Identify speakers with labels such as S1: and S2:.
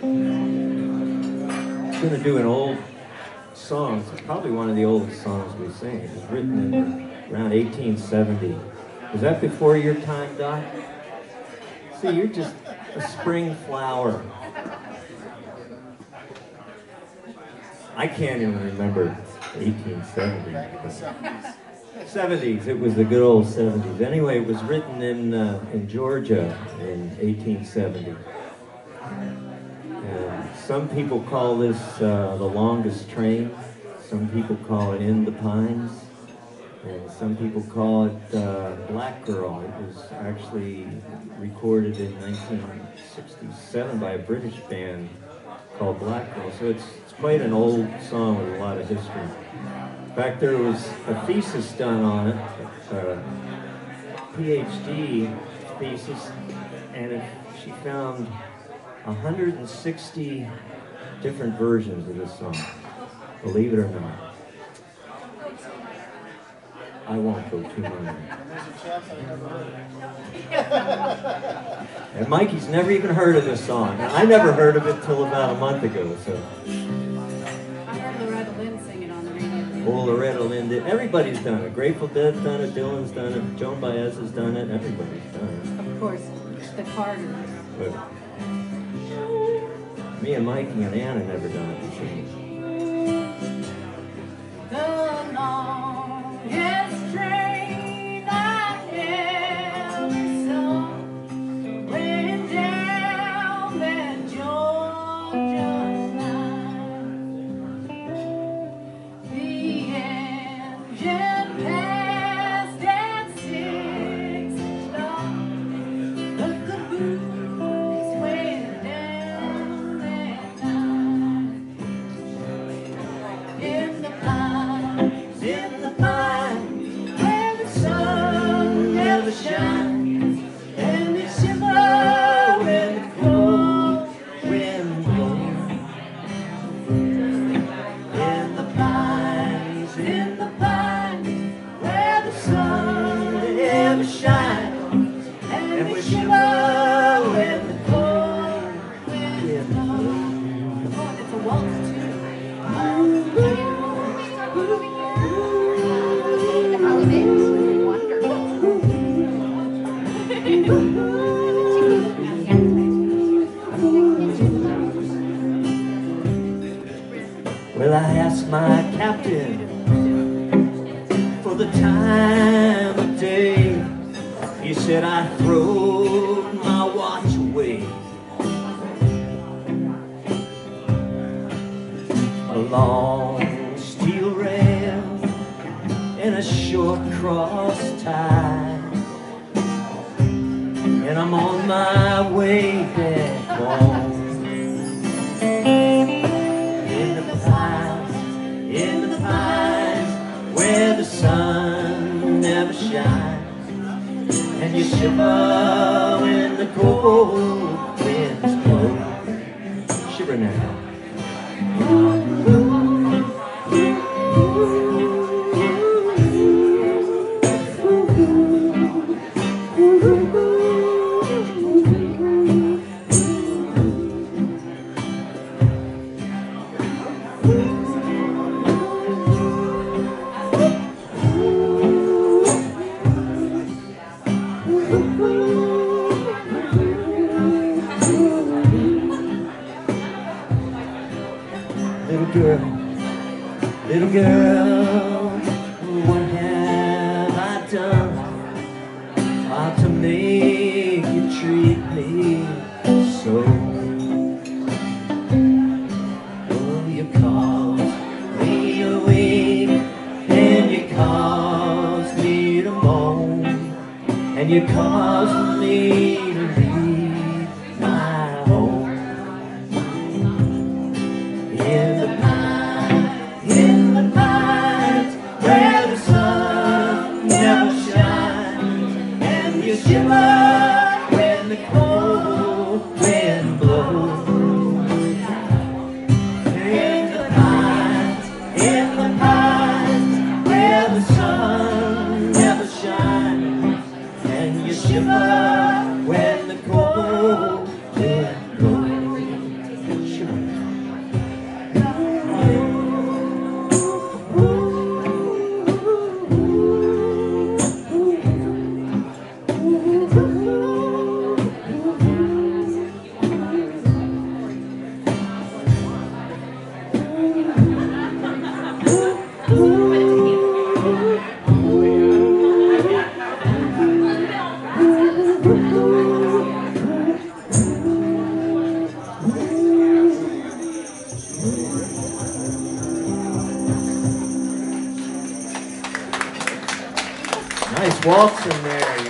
S1: I'm going to do an old song. Probably one of the oldest songs we sing. It was written in around 1870. Was that before your time, Doc? See, you're just a spring flower. I can't even remember 1870. 70s. It was the good old 70s. Anyway, it was written in uh, in Georgia in 1870. Some people call this uh, the longest train. Some people call it In the Pines. And some people call it uh, Black Girl. It was actually recorded in 1967 by a British band called Black Girl. So it's, it's quite an old song with a lot of history. In fact, there was a thesis done on it, a PhD thesis, and she found 160 different versions of this song, believe it or not. I won't go too much. and Mikey's never even heard of this song. I never heard of it till about a month ago, so. Oh,
S2: Loretta Lynn singing on the radio. Well
S1: Loretta Lynn did. Everybody's done it. Grateful Dead's done it. Dylan's done it. Joan Baez has done it. Everybody's done it.
S2: Of course, the Carters.
S1: But me and Mikey and Anna never done it before. ocean.
S2: Well,
S1: I asked my captain for the time of day. He said I throw my watch away. A long steel rail and a short cross tie and I'm on my way back home. In the pines, in the pines, where the sun never shines, and you shiver when the cold winds blow. Shiver now. Little girl, little girl. Can you cause me to leave my home? In the pines, in the pines where the sun never shines, and you shiver. Nice waltz in there.